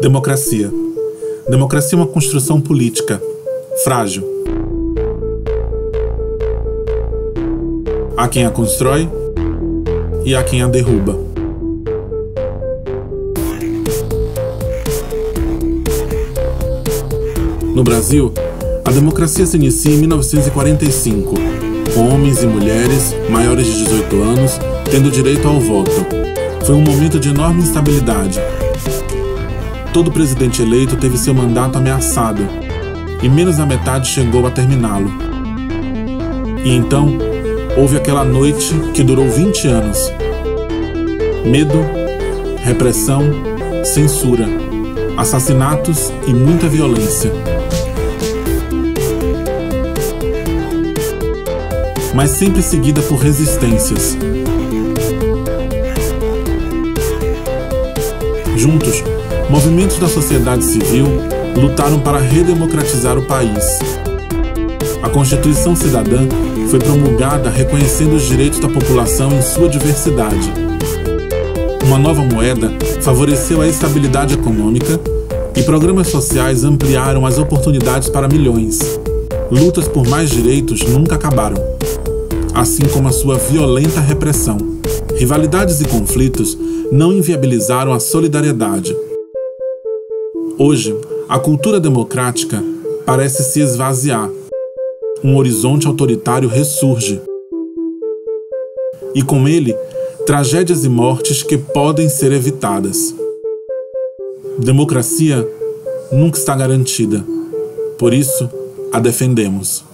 Democracia. Democracia é uma construção política, frágil. Há quem a constrói e há quem a derruba. No Brasil, a democracia se inicia em 1945, com homens e mulheres maiores de 18 anos tendo direito ao voto. Foi um momento de enorme instabilidade. Todo presidente eleito teve seu mandato ameaçado, e menos da metade chegou a terminá-lo. E então, houve aquela noite que durou 20 anos. Medo, repressão, censura, assassinatos e muita violência. Mas sempre seguida por resistências. Juntos, movimentos da sociedade civil lutaram para redemocratizar o país. A Constituição Cidadã foi promulgada reconhecendo os direitos da população em sua diversidade. Uma nova moeda favoreceu a estabilidade econômica e programas sociais ampliaram as oportunidades para milhões. Lutas por mais direitos nunca acabaram, assim como a sua violenta repressão. Rivalidades e conflitos não inviabilizaram a solidariedade. Hoje, a cultura democrática parece se esvaziar. Um horizonte autoritário ressurge. E com ele, tragédias e mortes que podem ser evitadas. Democracia nunca está garantida. Por isso, a defendemos.